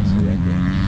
negócio é grande.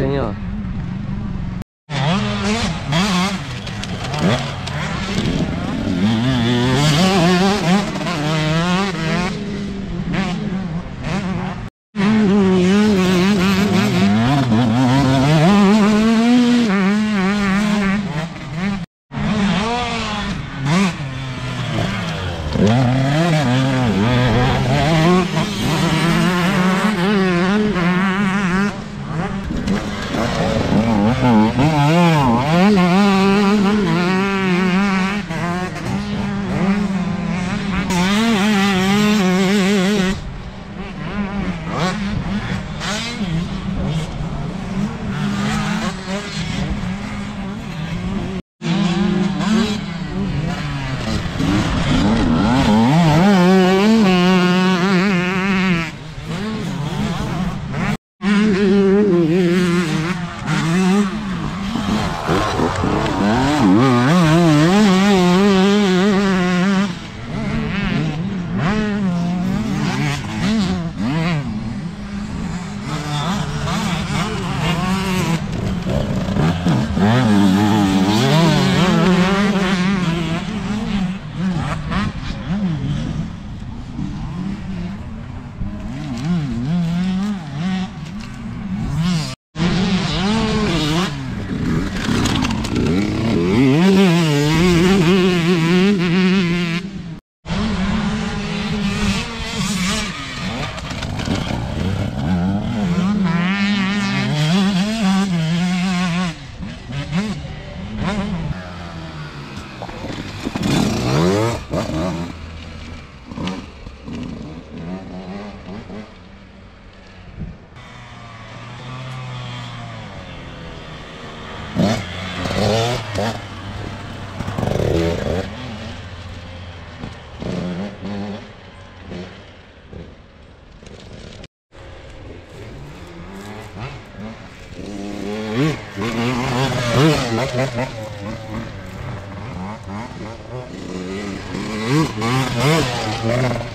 線や Yeah. Yeah.